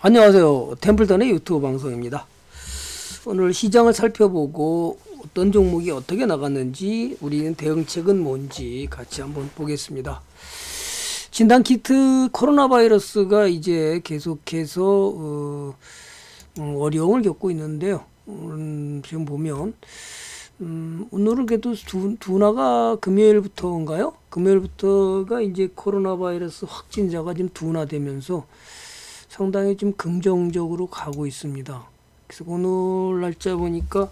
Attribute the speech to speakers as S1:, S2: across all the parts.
S1: 안녕하세요. 템플턴의 유튜브 방송입니다. 오늘 시장을 살펴보고 어떤 종목이 어떻게 나갔는지 우리는 대응책은 뭔지 같이 한번 보겠습니다. 진단 키트 코로나 바이러스가 이제 계속해서 어, 음, 어려움을 겪고 있는데요. 음, 지금 보면 음, 오늘은 그래도 두, 둔화가 금요일부터인가요? 금요일부터가 이제 코로나 바이러스 확진자가 지금 둔화되면서 상당히 좀 긍정적으로 가고 있습니다. 그래서 오늘 날짜 보니까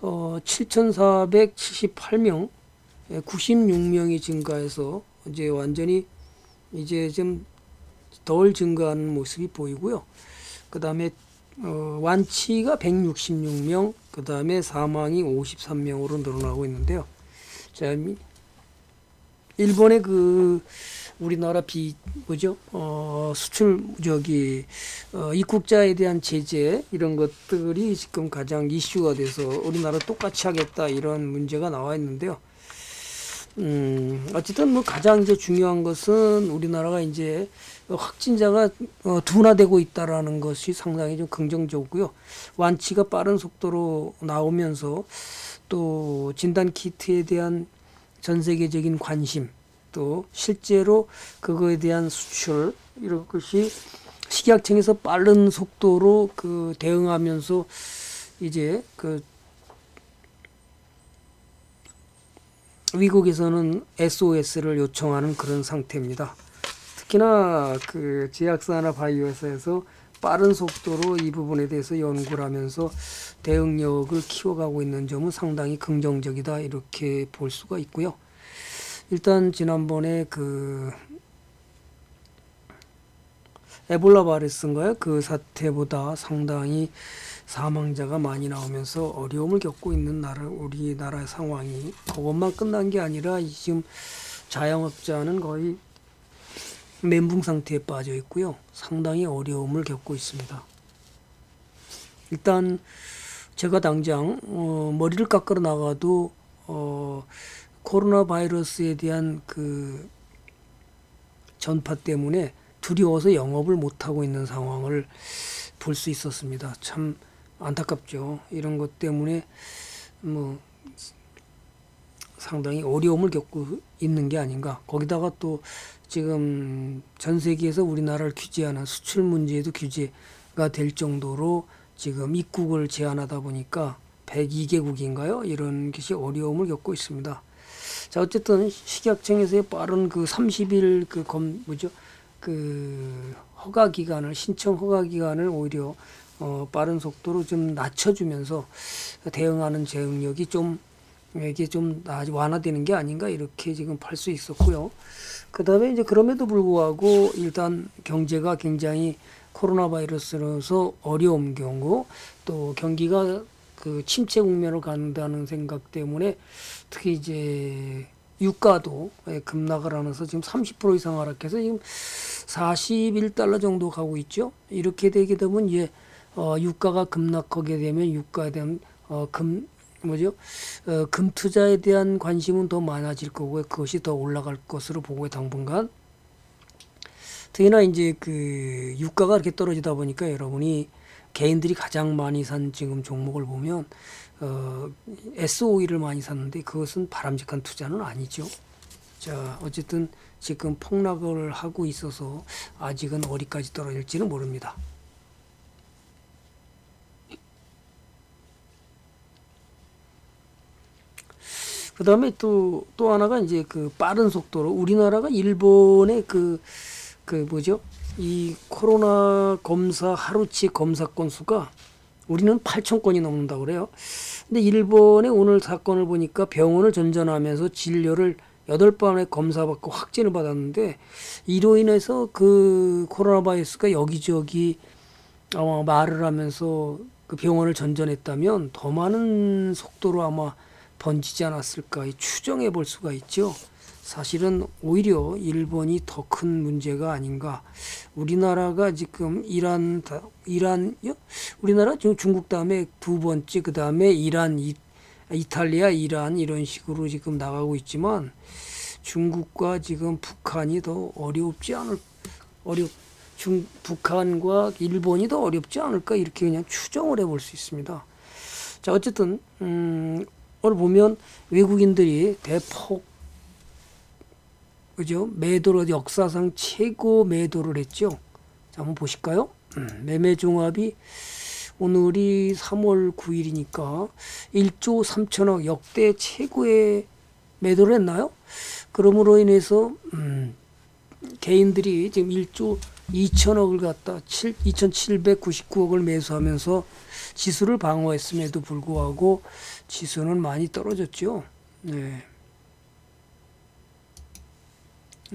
S1: 어, 7,478명, 96명이 증가해서 이제 완전히 이제 좀 덜 증가하는 모습이 보이고요. 그 다음에 어, 완치가 166명, 그 다음에 사망이 53명으로 늘어나고 있는데요. 자, 일본의 그 우리나라 비 뭐죠? 어, 수출 저기 어, 입국자에 대한 제재 이런 것들이 지금 가장 이슈가 돼서 우리나라 똑같이 하겠다 이런 문제가 나와 있는데요. 음, 어쨌든 뭐 가장 이제 중요한 것은 우리나라가 이제 확진자가 어, 둔화되고 있다라는 것이 상당히 좀 긍정적이고요. 완치가 빠른 속도로 나오면서 또 진단 키트에 대한 전 세계적인 관심 또 실제로 그거에 대한 수출 이런 것이 식약청에서 빠른 속도로 그 대응하면서 이제 그 미국에서는 SOS를 요청하는 그런 상태입니다. 특히나 그 제약사나 바이오 회사에서 빠른 속도로 이 부분에 대해서 연구를 하면서 대응력을 키워가고 있는 점은 상당히 긍정적이다 이렇게 볼 수가 있고요. 일단 지난번에 그 에볼라 바이러스인가요? 그 사태보다 상당히 사망자가 많이 나오면서 어려움을 겪고 있는 나라 우리나라 상황이 그것만 끝난 게 아니라 지금 자영업자는 거의 멘붕 상태에 빠져 있고요. 상당히 어려움을 겪고 있습니다. 일단 제가 당장 어, 머리를 깎으러 나가도 어, 코로나 바이러스에 대한 그 전파 때문에 두려워서 영업을 못 하고 있는 상황을 볼 수 있었습니다. 참 안타깝죠. 이런 것 때문에 뭐 상당히 어려움을 겪고 있는 게 아닌가. 거기다가 또 지금 전 세계에서 우리나라를 규제하는 수출 문제에도 규제가 될 정도로 지금 입국을 제한하다 보니까 102개국인가요? 이런 것이 어려움을 겪고 있습니다. 자, 어쨌든 식약청에서의 빠른 그 30일 그 검, 뭐죠? 그 허가 기간을, 신청 허가 기간을 오히려 어, 빠른 속도로 좀 낮춰주면서 대응하는 대응력이 좀 이게 좀 완화되는 게 아닌가 이렇게 지금 팔 수 있었고요. 그 다음에 이제 그럼에도 불구하고 일단 경제가 굉장히 코로나 바이러스로서 어려운 경우 또 경기가 그 침체 국면을 간다는 생각 때문에 특히 이제 유가도 예, 급락을 하면서 지금 30% 이상 하락해서 지금 41달러 정도 가고 있죠. 이렇게 되게 되면 이제 어 유가가 급락하게 되면 유가에 대한 어 금 뭐죠? 어, 금 투자에 대한 관심은 더 많아질 거고요. 그것이 더 올라갈 것으로 보고요. 당분간. 특히나 이제 그 유가가 이렇게 떨어지다 보니까 여러분이 개인들이 가장 많이 산 지금 종목을 보면 어, SOE를 많이 샀는데 그것은 바람직한 투자는 아니죠. 자, 어쨌든 지금 폭락을 하고 있어서 아직은 어디까지 떨어질지는 모릅니다. 그 다음에 또, 또 하나가 이제 그 빠른 속도로 우리나라가 일본의 그, 그 뭐죠? 이 코로나 검사 하루치 검사 건수가 우리는 8천 건이 넘는다고 그래요. 근데 일본의 오늘 사건을 보니까 병원을 전전하면서 진료를 여덟 번의 검사받고 확진을 받았는데 이로 인해서 그 코로나 바이러스가 여기저기 아마 말을 하면서 그 병원을 전전했다면 더 많은 속도로 아마 번지지 않았을까 추정해 볼 수가 있죠. 사실은 오히려 일본이 더 큰 문제가 아닌가. 우리나라가 지금 이란, 이란요? 우리나라 지금 중국 다음에 두 번째, 그 다음에 이란, 이, 이탈리아, 이란 이런 식으로 지금 나가고 있지만 중국과 지금 북한이 더 어렵지 않을, 어렵, 중 북한과 일본이 더 어렵지 않을까 이렇게 그냥 추정을 해볼 수 있습니다. 자 어쨌든 음, 오늘 보면 외국인들이 대폭 그죠 매도로 역사상 최고 매도를 했죠. 자 한번 보실까요? 음, 매매 종합이 오늘이 3월 9일이니까 1조 3천억 역대 최고의 매도를 했나요? 그러므로 인해서 음, 개인들이 지금 1조 2천억을 갖다 7, 2,799억을 매수하면서 지수를 방어했음에도 불구하고 지수는 많이 떨어졌죠. 네.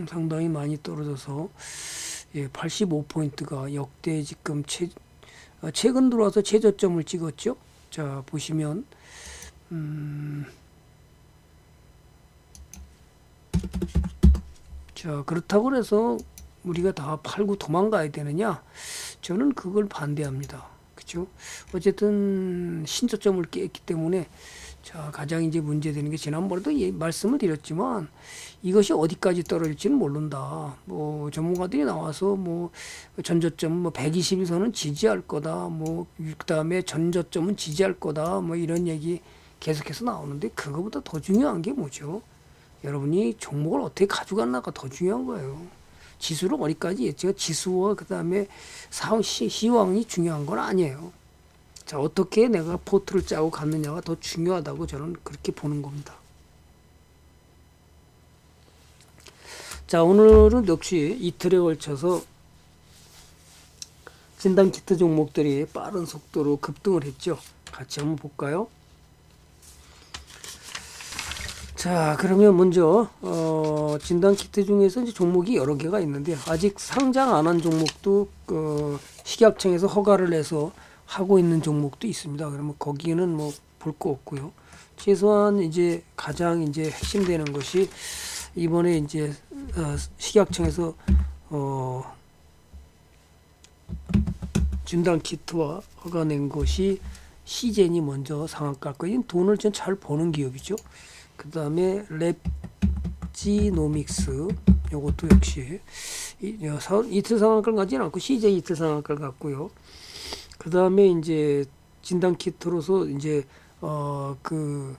S1: 상당히 많이 떨어져서 예, 85포인트가 역대 지금 최, 어, 최근 들어와서 최저점을 찍었죠. 자 보시면 음, 자 그렇다고 해서 우리가 다 팔고 도망가야 되느냐? 저는 그걸 반대합니다. 그렇죠? 어쨌든 신저점을 깼기 때문에 자 가장 이제 문제되는 게 지난번에도 예, 말씀을 드렸지만 이것이 어디까지 떨어질지는 모른다. 뭐 전문가들이 나와서 뭐 전저점 뭐 120일선은 지지할 거다. 뭐 그다음에 전저점은 지지할 거다. 뭐 이런 얘기 계속해서 나오는데 그거보다 더 중요한 게 뭐죠? 여러분이 종목을 어떻게 가져갔나가 더 중요한 거예요. 지수를 어디까지 예측, 지수와 그 다음에 사원 시, 시황이 중요한 건 아니에요. 자, 어떻게 내가 포트를 짜고 갔느냐가 더 중요하다고 저는 그렇게 보는 겁니다. 자, 오늘은 역시 이틀에 걸쳐서 진단 키트 종목들이 빠른 속도로 급등을 했죠. 같이 한번 볼까요? 자, 그러면 먼저 어, 진단 키트 중에서 이제 종목이 여러 개가 있는데 아직 상장 안 한 종목도 그 식약청에서 허가를 내서 하고 있는 종목도 있습니다. 그러면 거기는 뭐 볼 거 없고요. 최소한 이제 가장 이제 핵심되는 것이 이번에 이제 어, 식약청에서 어, 진단 키트와 허가 낸 것이 시젠이 먼저 상한가 거인 돈을 좀 잘 버는 기업이죠. 그 다음에 랩지노믹스 요것도 역시 이틀 상한가를 가지는 않고 CJ 이틀 상한가를 갖고요. 그 다음에 이제 진단 키트로서 이제 어 그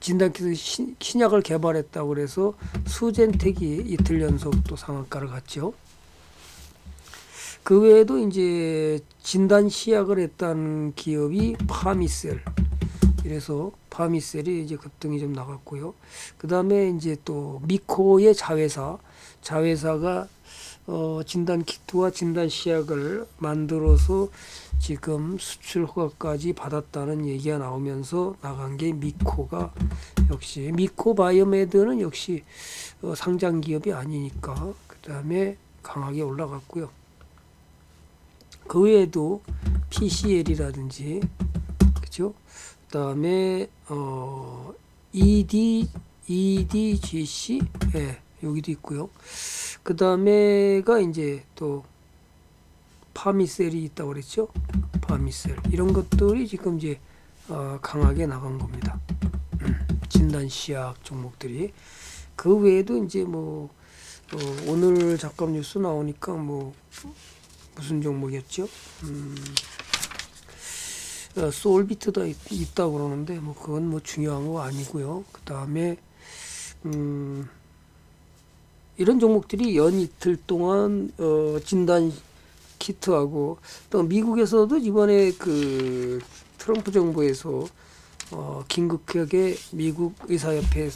S1: 진단 키트 신약을 개발했다고 그래서 수젠텍이 이틀 연속 또 상한가를 갔죠. 그 외에도 이제 진단 시약을 했던 기업이 파미셀 이래서 파미셀이 이제 급등이 좀 나갔고요. 그 다음에 이제 또 미코의 자회사, 자회사가 어, 진단 키트와 진단 시약을 만들어서 지금 수출 허가까지 받았다는 얘기가 나오면서 나간 게 미코가 역시 미코 바이오메드는 역시 어, 상장 기업이 아니니까 그 다음에 강하게 올라갔고요. 그 외에도 PCL이라든지 그죠? 그다음에 어 ED EDGC 예, 여기도 있고요. 그 다음에가 이제 또 파미셀이 있다고 그랬죠. 파미셀 이런 것들이 지금 이제 어, 강하게 나간 겁니다. 진단 시약 종목들이 그 외에도 이제 뭐 어, 오늘 잠깐 뉴스 나오니까 뭐 무슨 종목이었죠? 음, 어, 소울비트도 있, 다 그러는데 뭐 그건 뭐 중요한 거 아니고요. 그 다음에 음, 이런 종목들이 연 이틀 동안 어, 진단 키트하고 또 미국에서도 이번에 그 트럼프 정부에서 어, 긴급하게 미국 의사협회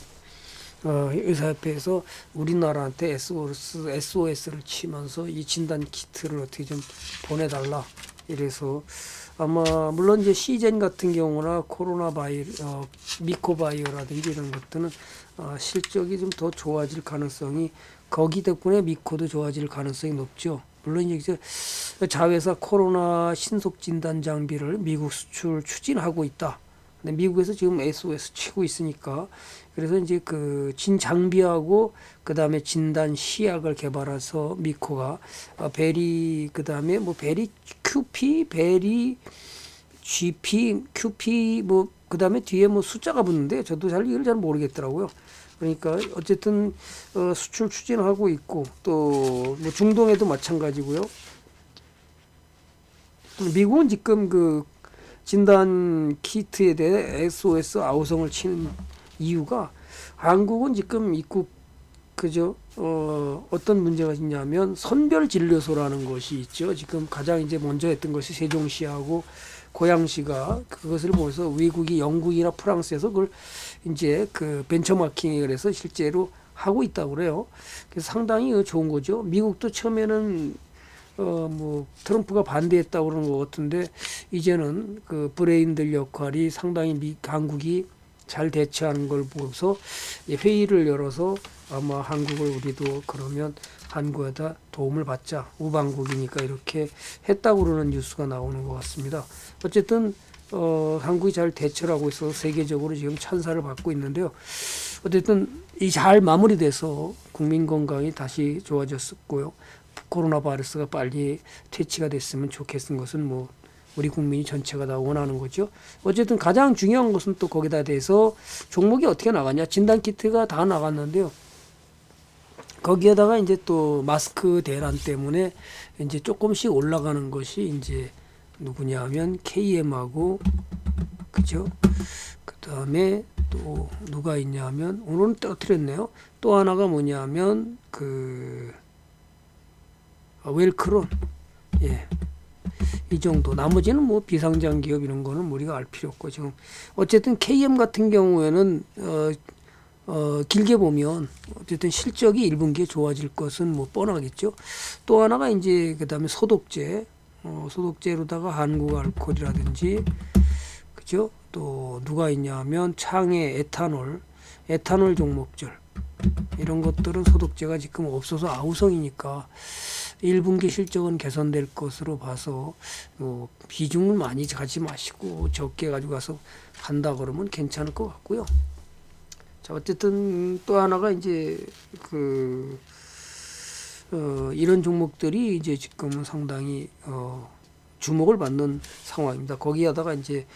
S1: 어, 의사협회에서 우리나라한테 SOS, SOS를 치면서 이 진단 키트를 어떻게 좀 보내달라. 이래서 아마 물론 이제 씨젠 같은 경우나 코로나 바이 어, 미코바이오라든지 이런 것들은 어, 실적이 좀 더 좋아질 가능성이 거기 덕분에 미코도 좋아질 가능성이 높죠. 물론 이제 자회사 코로나 신속 진단 장비를 미국 수출 추진하고 있다. 근데 미국에서 지금 SOS 치고 있으니까 그래서 이제 그 진 장비하고 그 다음에 진단 시약을 개발해서 미코가 어, 베리 그 다음에 뭐 베리 QP 베리 GP QP 뭐 그 다음에 뒤에 뭐 숫자가 붙는데 저도 잘 이걸 잘 모르겠더라고요. 그러니까 어쨌든 어, 수출 추진하고 있고 또 뭐 중동에도 마찬가지고요. 미국은 지금 그 진단 키트에 대해 SOS 아우성을 치는 이유가 한국은 지금 입국 그죠 어 어떤 문제가 있냐면 선별 진료소라는 것이 있죠. 지금 가장 이제 먼저 했던 것이 세종시하고 고양시가 그것을 보면서 외국이 영국이나 프랑스에서 그걸 이제 그 벤처마킹을 해서 실제로 하고 있다고 그래요. 그래서 상당히 좋은 거죠. 미국도 처음에는 어 뭐 트럼프가 반대했다고 그러는 것 같은데 이제는 그 브레인들 역할이 상당히 미 한국이 잘 대처하는 걸 보고서 회의를 열어서 아마 한국을 우리도 그러면 한국에다 도움을 받자 우방국이니까 이렇게 했다고 그러는 뉴스가 나오는 것 같습니다. 어쨌든 어, 한국이 잘 대처를 하고 있어서 세계적으로 지금 찬사를 받고 있는데요. 어쨌든 이 잘 마무리돼서 국민 건강이 다시 좋아졌었고요. 코로나 바이러스가 빨리 퇴치가 됐으면 좋겠는 것은 뭐 우리 국민이 전체가 다 원하는 거죠. 어쨌든 가장 중요한 것은 또 거기다 대해서 종목이 어떻게 나가냐. 진단 키트가 다 나갔는데요. 거기에다가 이제 또 마스크 대란 때문에 이제 조금씩 올라가는 것이 이제 누구냐면 KM하고 그죠? 그 다음에 또 누가 있냐면 오늘은 떠트렸네요. 또 하나가 뭐냐면 그 아, 웰크론 예. 이 정도. 나머지는 뭐 비상장 기업 이런 거는 우리가 알 필요 없고 지금 어쨌든 KM 같은 경우에는 어, 어, 길게 보면 어쨌든 실적이 1분기에 좋아질 것은 뭐 뻔하겠죠. 또 하나가 이제 그다음에 소독제, 어, 소독제로다가 한국 알코올이라든지 그죠? 또 누가 있냐면 창의 에탄올, 에탄올 종목절 이런 것들은 소독제가 지금 없어서 아우성이니까 1분기 실적은 개선될 것으로 봐서 뭐 비중을 많이 가지 마시고 적게 가지고 가서 한다 그러면 괜찮을 것 같고요. 자 어쨌든 또 하나가 이제 그 어, 이런 종목들이 이제 지금은 상당히 어, 주목을 받는 상황입니다. 거기에다가 이제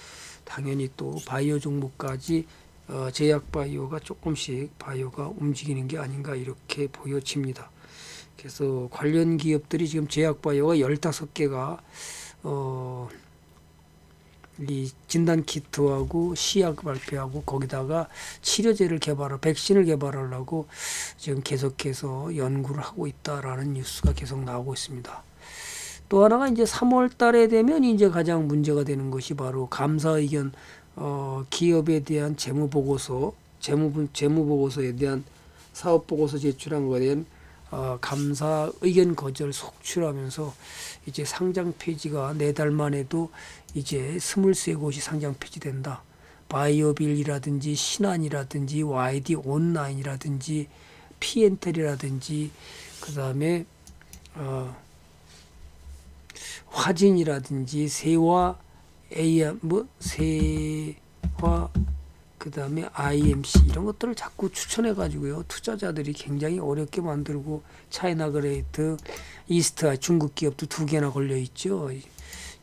S1: 당연히 또 바이오 종목까지 어, 제약 바이오가 조금씩 바이오가 움직이는 게 아닌가 이렇게 보여집니다. 그래서 관련 기업들이 지금 제약 바이오가 15개가 어, 이 진단 키트하고 시약 발표하고 거기다가 치료제를 개발하 백신을 개발하려고 지금 계속해서 연구를 하고 있다라는 뉴스가 계속 나오고 있습니다. 또 하나가 이제 3월 달에 되면 이제 가장 문제가 되는 것이 바로 감사 의견 어, 기업에 대한 재무 보고서, 재무 재무 보고서에 대한 사업 보고서 제출한 거에 대한 어, 감사 의견 거절 속출하면서 이제 상장 폐지가 네 달 만에도 이제 스물세 곳이 상장 폐지된다. 바이오빌이라든지 신한이라든지 YD 온라인이라든지 피엔텔이라든지 그 다음에 어, 화진이라든지 세화 AM 뭐 세화 그 다음에 IMC 이런 것들을 자꾸 추천해 가지고요. 투자자들이 굉장히 어렵게 만들고 차이나 그레이트 이스트아, 중국 기업도 두 개나 걸려 있죠.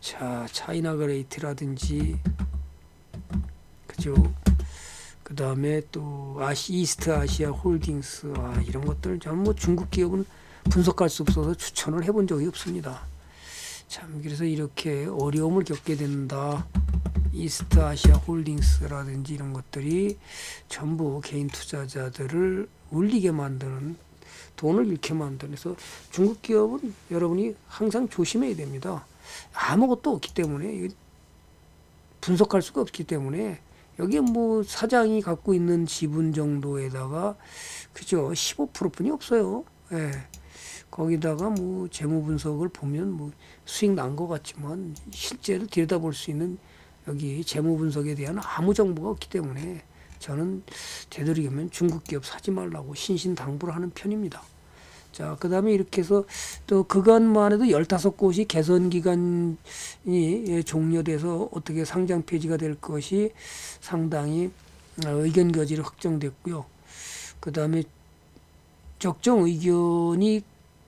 S1: 자 차이나 그레이트라든지 그죠? 그 다음에 또 아시 이스트 아시아 홀딩스 아, 이런 것들 저는 뭐 중국 기업은 분석할 수 없어서 추천을 해본 적이 없습니다. 참 그래서 이렇게 어려움을 겪게 된다. 이스트 아시아 홀딩스라든지 이런 것들이 전부 개인 투자자들을 울리게 만드는 돈을 잃게 만드는 그래서 중국 기업은 여러분이 항상 조심해야 됩니다. 아무것도 없기 때문에 분석할 수가 없기 때문에 여기에 뭐 사장이 갖고 있는 지분 정도에다가 그죠 15%뿐이 없어요. 예. 거기다가 뭐 재무 분석을 보면 뭐 수익 난 것 같지만 실제로 들여다볼 수 있는 여기 재무 분석에 대한 아무 정보가 없기 때문에 저는 되도록이면 중국 기업 사지 말라고 신신당부를 하는 편입니다. 자, 그 다음에 이렇게 해서 또 그간만 해도 열다섯 곳이 개선 기간이 종료돼서 어떻게 상장 폐지가 될 것이 상당히 의견 거절을 확정됐고요. 그 다음에 적정 의견이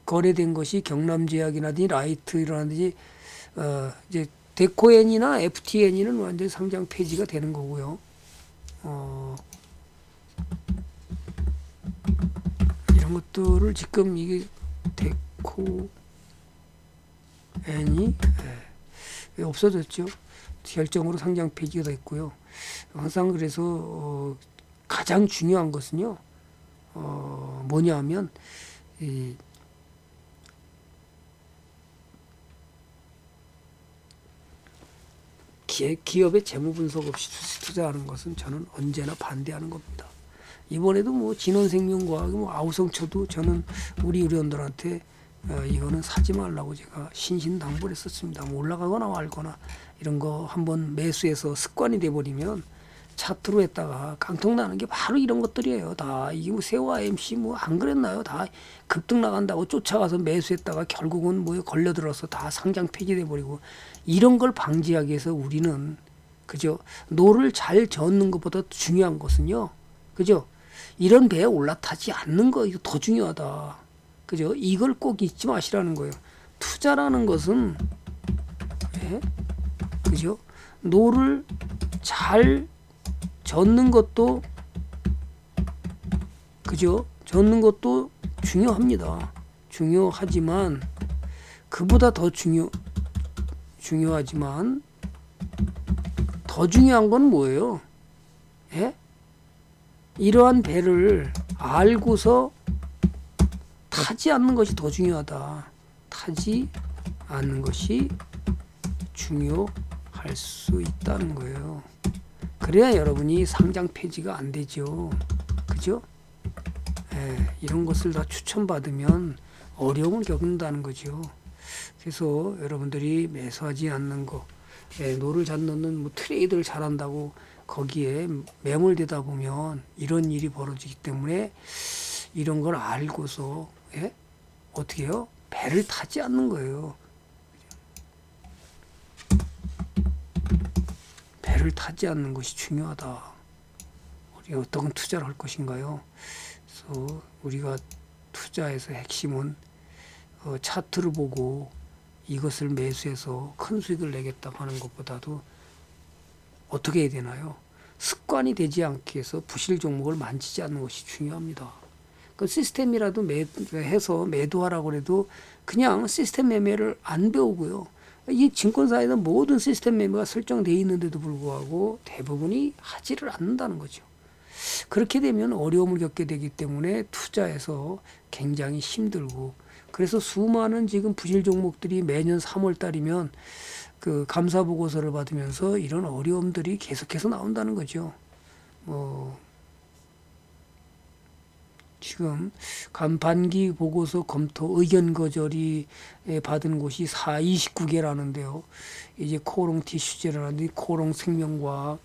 S1: 거래된 것이 경남제약이라든지 라이트라든지 어 이제 데코엔이나 FTN이는 완전 상장 폐지가 되는 거고요. 어 이런 것들을 지금 이게 데코 N이 예, 없어졌죠. 결정으로 상장 폐지가 됐고요. 항상 그래서 어, 가장 중요한 것은요. 어, 뭐냐 하면 이 기업의 재무 분석 없이 투자하는 것은 저는 언제나 반대하는 겁니다. 이번에도 뭐 진원생명과학, 뭐 아우성처도 저는 우리 의원들한테 어, 이거는 사지 말라고 제가 신신당부를 했었습니다. 뭐 올라가거나 말거나 이런 거 한번 매수해서 습관이 돼버리면 차트로 했다가 깡통 나는 게 바로 이런 것들이에요. 다 이게 뭐 세와 MC 뭐 안 그랬나요? 다 급등 나간다고 쫓아가서 매수했다가 결국은 뭐에 걸려들어서 다 상장 폐지돼 버리고 이런 걸 방지하기 위해서 우리는 그죠 노를 잘 젓는 것보다 중요한 것은요. 그죠 이런 배에 올라타지 않는 거 이거 더 중요하다. 그죠? 이걸 꼭 잊지 마시라는 거예요. 투자라는 것은 예? 그죠? 노를 잘 젓는 것도 그죠? 젓는 것도 중요합니다. 중요하지만 그보다 더 중요 중요하지만 더 중요한 건 뭐예요? 예? 이러한 배를 알고서 타지 않는 것이 더 중요하다. 타지 않는 것이 중요할 수 있다는 거예요. 그래야 여러분이 상장 폐지가 안 되죠. 그죠? 예, 이런 것을 다 추천받으면 어려움을 겪는다는 거죠. 그래서 여러분들이 매수하지 않는 거, 예, 노를 잘 젓는 뭐 트레이드를 잘한다고 거기에 매몰되다 보면 이런 일이 벌어지기 때문에 이런 걸 알고서 예? 어떻게 해요? 배를 타지 않는 거예요. 배를 타지 않는 것이 중요하다. 우리가 어떤 투자를 할 것인가요? 그래서 우리가 투자에서 핵심은 어, 차트를 보고 이것을 매수해서 큰 수익을 내겠다고 하는 것보다도 어떻게 해야 되나요? 습관이 되지 않기 위해서 부실 종목을 만지지 않는 것이 중요합니다. 그 시스템이라도 매, 해서 매도하라고 해도 그냥 시스템 매매를 안 배우고요. 이 증권사에는 모든 시스템 매매가 설정되어 있는데도 불구하고 대부분이 하지를 않는다는 거죠. 그렇게 되면 어려움을 겪게 되기 때문에 투자해서 굉장히 힘들고 그래서 수많은 지금 부실 종목들이 매년 3월 달이면 그 감사 보고서를 받으면서 이런 어려움들이 계속해서 나온다는 거죠. 뭐 지금 간반기 보고서 검토 의견 거절이 받은 곳이 4, 29개라는데요. 이제 코오롱 티슈진이라든지 코오롱 생명과학,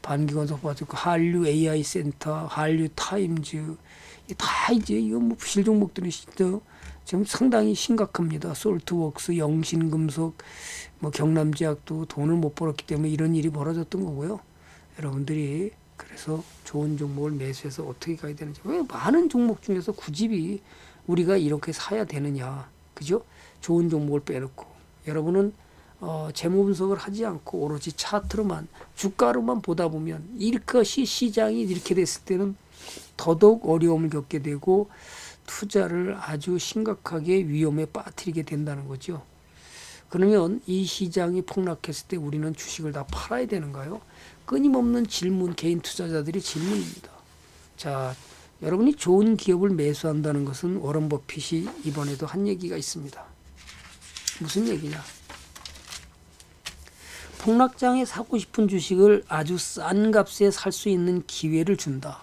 S1: 받았고 한류 AI 센터, 한류 타임즈 다 이제 이거 뭐 부실 종목들이 지금 상당히 심각합니다. 솔트웍스, 영신금속, 뭐 경남제약도 돈을 못 벌었기 때문에 이런 일이 벌어졌던 거고요. 여러분들이 그래서 좋은 종목을 매수해서 어떻게 가야 되는지 왜 많은 종목 중에서 굳이 우리가 이렇게 사야 되느냐 그죠? 좋은 종목을 빼놓고 여러분은 어, 재무 분석을 하지 않고 오로지 차트로만 주가로만 보다 보면 이것이 시장이 이렇게 됐을 때는 더더욱 어려움을 겪게 되고 투자를 아주 심각하게 위험에 빠뜨리게 된다는 거죠. 그러면 이 시장이 폭락했을 때 우리는 주식을 다 팔아야 되는가요? 끊임없는 질문, 개인 투자자들이 질문입니다. 자, 여러분이 좋은 기업을 매수한다는 것은 워런 버핏이 이번에도 한 얘기가 있습니다. 무슨 얘기냐? 폭락장에 사고 싶은 주식을 아주 싼 값에 살 수 있는 기회를 준다.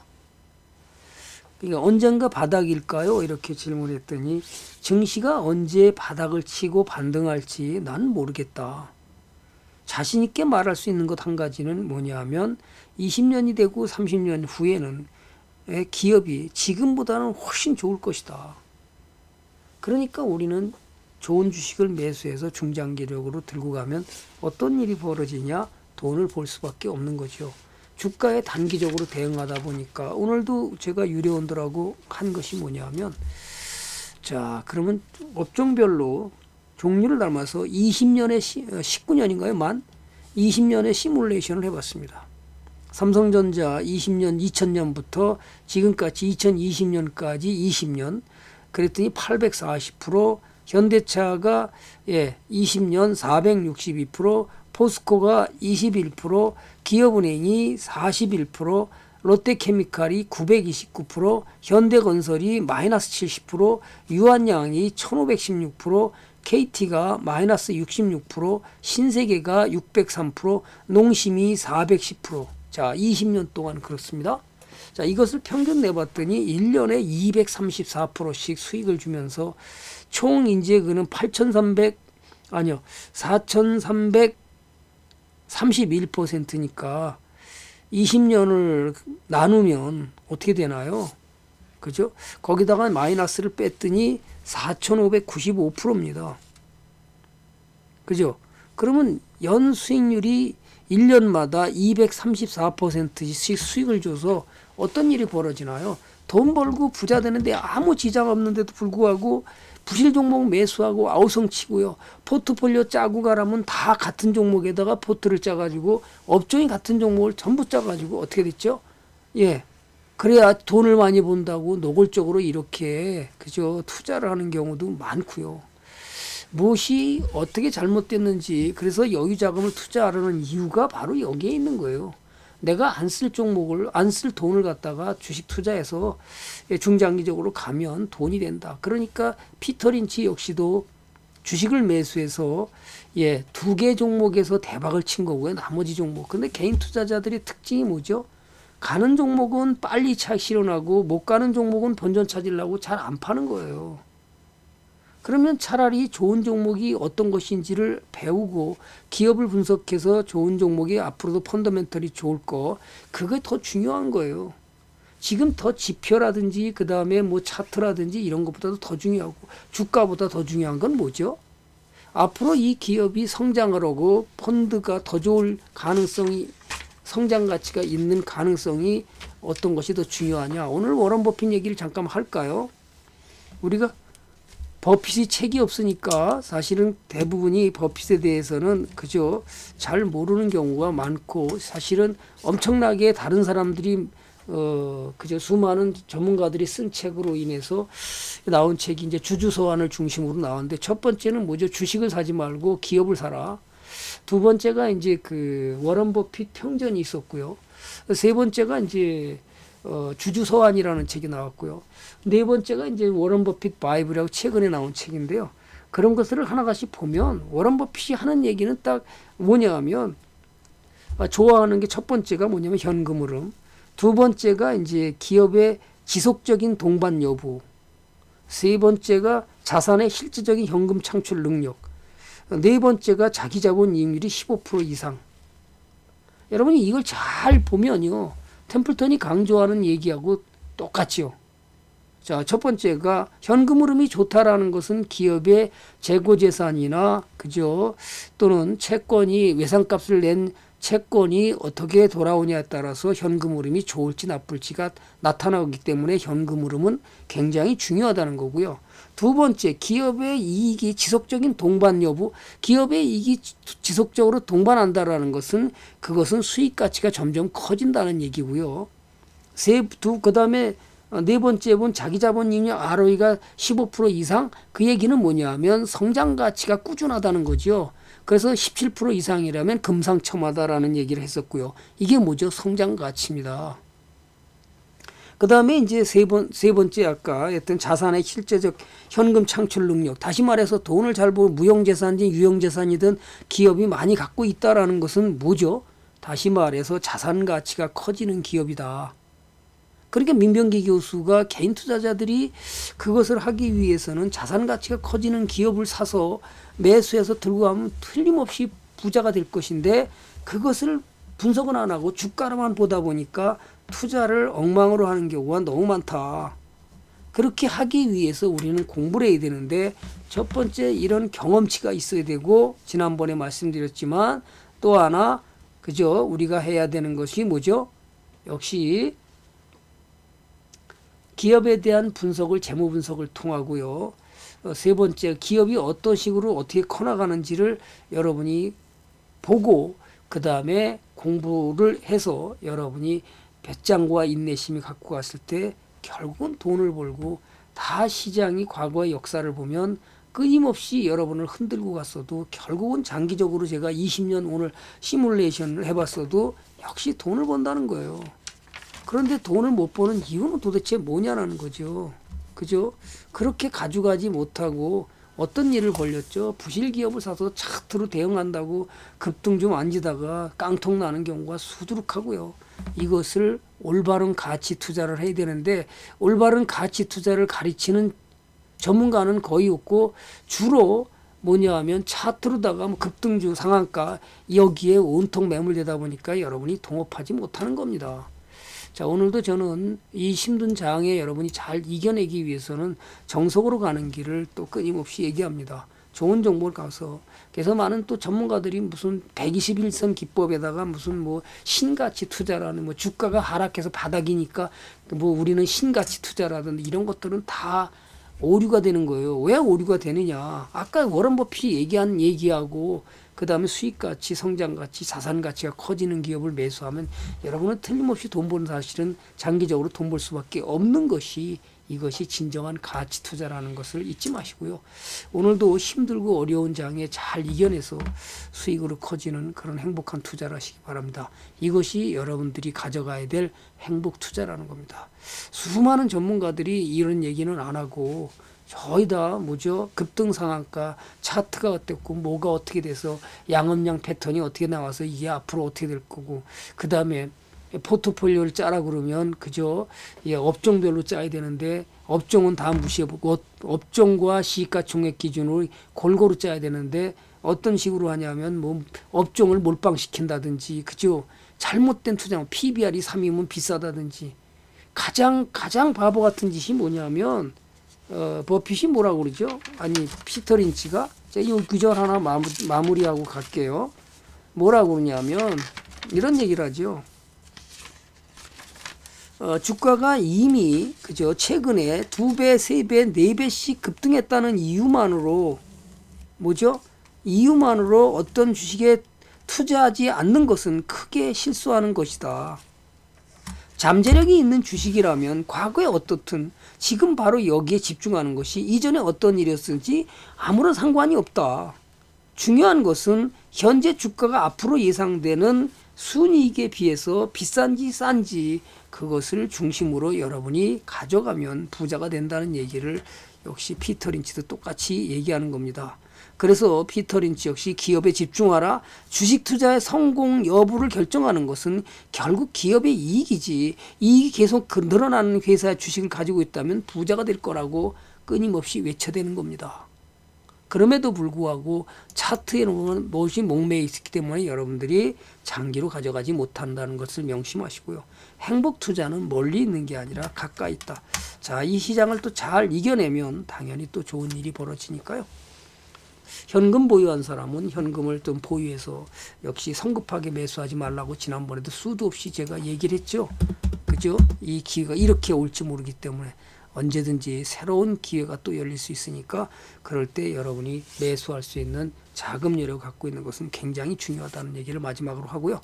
S1: 그러니까 언젠가 바닥일까요? 이렇게 질문했더니 증시가 언제 바닥을 치고 반등할지 난 모르겠다. 자신 있게 말할 수 있는 것 한 가지는 뭐냐 하면 20년이 되고 30년 후에는 기업이 지금보다는 훨씬 좋을 것이다. 그러니까 우리는 좋은 주식을 매수해서 중장기력으로 들고 가면 어떤 일이 벌어지냐? 돈을 벌 수밖에 없는 거죠. 주가에 단기적으로 대응하다 보니까 오늘도 제가 유료원들하고 한 것이 뭐냐면 자 그러면 업종별로 종류를 닮아서 20년에 19년인가요? 만 20년의 시뮬레이션을 해봤습니다. 삼성전자 20년 2000년부터 지금까지 2020년까지 20년 그랬더니 840% 현대차가 예 20년 462% 포스코가 21% 기업은행이 41% 롯데케미칼이 929% 현대건설이 마이너스 70% 유한양이 1516% KT가 마이너스 66% 신세계가 603% 농심이 410% 자, 20년 동안 그렇습니다. 자, 이것을 평균 내봤더니 1년에 234%씩 수익을 주면서 총 그는 8,300 아니요. 4,331%니까 20년을 나누면 어떻게 되나요? 그죠? 거기다가 마이너스를 뺐더니 4,595%입니다. 그죠? 그러면 연 수익률이 1년마다 234%씩 수익을 줘서 어떤 일이 벌어지나요? 돈 벌고 부자 되는데 아무 지장 없는데도 불구하고 부실 종목 매수하고 아우성 치고요. 포트폴리오 짜고 가라면 다 같은 종목에다가 포트를 짜가지고 업종이 같은 종목을 전부 짜가지고 어떻게 됐죠? 예. 그래야 돈을 많이 본다고 노골적으로 이렇게 그죠 투자를 하는 경우도 많고요. 무엇이 어떻게 잘못됐는지 그래서 여유 자금을 투자하려는 이유가 바로 여기에 있는 거예요. 내가 안 쓸 종목을 안 쓸 돈을 갖다가 주식 투자해서 중장기적으로 가면 돈이 된다. 그러니까 피터 린치 역시도 주식을 매수해서 예, 두 개 종목에서 대박을 친 거고요. 나머지 종목. 근데 개인 투자자들의 특징이 뭐죠? 가는 종목은 빨리 차 실현하고 못 가는 종목은 본전 찾으려고 잘 안 파는 거예요. 그러면 차라리 좋은 종목이 어떤 것인지를 배우고 기업을 분석해서 좋은 종목이 앞으로도 펀더멘털이 좋을 거 그게 더 중요한 거예요. 지금 더 지표라든지 그 다음에 뭐 차트라든지 이런 것보다도 더 중요하고 주가보다 더 중요한 건 뭐죠? 앞으로 이 기업이 성장을 하고 펀드가 더 좋을 가능성이 성장 가치가 있는 가능성이 어떤 것이 더 중요하냐? 오늘 워런 버핏 얘기를 잠깐 할까요? 우리가 버핏이 책이 없으니까 사실은 대부분이 버핏에 대해서는 그저 잘 모르는 경우가 많고 사실은 엄청나게 다른 사람들이 어 그저 수많은 전문가들이 쓴 책으로 인해서 나온 책이 이제 주주 소환을 중심으로 나왔는데 첫 번째는 뭐죠 주식을 사지 말고 기업을 사라 두 번째가 이제 그 워런 버핏 평전이 있었고요. 세 번째가 이제 어 주주 소환이라는 책이 나왔고요. 네 번째가 이제 워런 버핏 바이블이라고 최근에 나온 책인데요. 그런 것들을 하나같이 보면 워런 버핏이 하는 얘기는 딱 뭐냐 하면 아, 좋아하는 게 첫 번째가 뭐냐면 현금 흐름, 두 번째가 이제 기업의 지속적인 동반 여부, 세 번째가 자산의 실질적인 현금 창출 능력, 네 번째가 자기 자본 이익률이 15% 이상. 여러분이 이걸 잘 보면요. 템플턴이 강조하는 얘기하고 똑같지요. 자, 첫 번째가 현금 흐름이 좋다라는 것은 기업의 재고 재산이나 그죠? 또는 채권이 외상값을 낸 채권이 어떻게 돌아오냐에 따라서 현금 흐름이 좋을지 나쁠지가 나타나기 때문에 현금 흐름은 굉장히 중요하다는 거고요. 두 번째, 기업의 이익이 지속적인 동반 여부, 기업의 이익이 지속적으로 동반한다라는 것은 그것은 수익 가치가 점점 커진다는 얘기고요. 세, 두, 그 다음에 어, 네 번째 본 자기 자본 이익률 ROE가 15% 이상 그 얘기는 뭐냐면 성장 가치가 꾸준하다는 거죠. 그래서 17% 이상이라면 금상첨화다라는 얘기를 했었고요. 이게 뭐죠? 성장 가치입니다. 그 다음에 이제 세 번, 세 번째 아까 했던 자산의 실제적 현금 창출 능력. 다시 말해서 돈을 잘 벌고 무형재산이든 유형재산이든 기업이 많이 갖고 있다라는 것은 뭐죠? 다시 말해서 자산 가치가 커지는 기업이다. 그러니까 민병기 교수가 개인 투자자들이 그것을 하기 위해서는 자산 가치가 커지는 기업을 사서 매수해서 들고 가면 틀림없이 부자가 될 것인데 그것을 분석은 안 하고 주가로만 보다 보니까 투자를 엉망으로 하는 경우가 너무 많다. 그렇게 하기 위해서 우리는 공부를 해야 되는데 첫 번째 이런 경험치가 있어야 되고 지난번에 말씀드렸지만 또 하나 그죠 우리가 해야 되는 것이 뭐죠 역시 기업에 대한 분석을 재무 분석을 통하고요. 어, 세 번째 기업이 어떤 식으로 어떻게 커나가는지를 여러분이 보고 그 다음에 공부를 해서 여러분이 배짱과 인내심이 갖고 갔을 때 결국은 돈을 벌고 다 시장이 과거의 역사를 보면 끊임없이 여러분을 흔들고 갔어도 결국은 장기적으로 제가 20년 오늘 시뮬레이션을 해봤어도 역시 돈을 번다는 거예요. 그런데 돈을 못 버는 이유는 도대체 뭐냐라는 거죠. 그죠? 그렇게 가져가지 못하고 어떤 일을 벌렸죠? 부실 기업을 사서 차트로 대응한다고 급등 좀 앉으다가 깡통 나는 경우가 수두룩하고요. 이것을 올바른 가치 투자를 해야 되는데 올바른 가치 투자를 가르치는 전문가는 거의 없고 주로 뭐냐 하면 차트로다가 뭐 급등주 상한가 여기에 온통 매몰되다 보니까 여러분이 동업하지 못하는 겁니다. 자, 오늘도 저는 이 힘든 장에 여러분이 잘 이겨내기 위해서는 정석으로 가는 길을 또 끊임없이 얘기합니다. 좋은 정보를 가서 그래서 많은 또 전문가들이 무슨 121선 기법에다가 무슨 뭐 신가치 투자라는 뭐 주가가 하락해서 바닥이니까 뭐 우리는 신가치 투자라든지 이런 것들은 다 오류가 되는 거예요. 왜 오류가 되느냐? 아까 워런 버핏이 얘기한 얘기하고 그 다음에 수익 가치, 성장 가치, 자산 가치가 커지는 기업을 매수하면 여러분은 틀림없이 돈 버는 사실은 장기적으로 돈 벌 수밖에 없는 것이 이것이 진정한 가치 투자라는 것을 잊지 마시고요. 오늘도 힘들고 어려운 장에 잘 이겨내서 수익으로 커지는 그런 행복한 투자를 하시기 바랍니다. 이것이 여러분들이 가져가야 될 행복 투자라는 겁니다. 수많은 전문가들이 이런 얘기는 안 하고 거의 다 뭐죠 급등 상한가 차트가 어땠고 뭐가 어떻게 돼서 양음양 패턴이 어떻게 나와서 이게 앞으로 어떻게 될 거고 그 다음에 포트폴리오를 짜라 그러면 그저 예, 업종별로 짜야 되는데 업종은 다 무시해보고 업종과 시가 총액 기준으로 골고루 짜야 되는데 어떤 식으로 하냐면 뭐 업종을 몰빵시킨다든지 그죠 잘못된 투자 PBR이 3이면 비싸다든지 가장 가장 바보 같은 짓이 뭐냐면 어, 버핏이 뭐라고 그러죠? 아니 피터 린치가 제가 이 구절 하나 마무, 마무리하고 갈게요. 뭐라고 그러냐면 이런 얘기를 하죠. 어, 주가가 이미 그죠 최근에 두 배, 세 배, 네 배씩 급등했다는 이유만으로 뭐죠? 이유만으로 어떤 주식에 투자하지 않는 것은 크게 실수하는 것이다. 잠재력이 있는 주식이라면 과거에 어떻든 지금 바로 여기에 집중하는 것이 이전에 어떤 일이었는지 아무런 상관이 없다. 중요한 것은 현재 주가가 앞으로 예상되는 순이익에 비해서 비싼지 싼지 그것을 중심으로 여러분이 가져가면 부자가 된다는 얘기를 역시 피터 린치도 똑같이 얘기하는 겁니다. 그래서 피터 린치 역시 기업에 집중하라. 주식 투자의 성공 여부를 결정하는 것은 결국 기업의 이익이지. 이익이 계속 그 늘어나는 회사의 주식을 가지고 있다면 부자가 될 거라고 끊임없이 외쳐대는 겁니다. 그럼에도 불구하고 차트에는 무엇이 목매여 있기 때문에 여러분들이 장기로 가져가지 못한다는 것을 명심하시고요. 행복 투자는 멀리 있는 게 아니라 가까이 있다. 자, 이 시장을 또 잘 이겨내면 당연히 또 좋은 일이 벌어지니까요. 현금 보유한 사람은 현금을 좀 보유해서 역시 성급하게 매수하지 말라고 지난번에도 수도 없이 제가 얘기를 했죠. 그죠? 이 기회가 이렇게 올지 모르기 때문에 언제든지 새로운 기회가 또 열릴 수 있으니까 그럴 때 여러분이 매수할 수 있는 자금 여력을 갖고 있는 것은 굉장히 중요하다는 얘기를 마지막으로 하고요.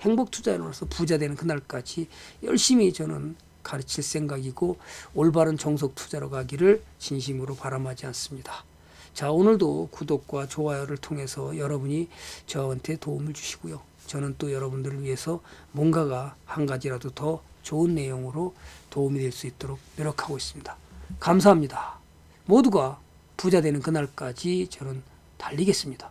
S1: 행복 투자인으로서 부자 되는 그날까지 열심히 저는 가르칠 생각이고 올바른 정석 투자로 가기를 진심으로 바람하지 않습니다. 자, 오늘도 구독과 좋아요를 통해서 여러분이 저한테 도움을 주시고요. 저는 또 여러분들을 위해서 뭔가가 한 가지라도 더 좋은 내용으로 도움이 될 수 있도록 노력하고 있습니다. 감사합니다. 모두가 부자 되는 그날까지 저는 달리겠습니다.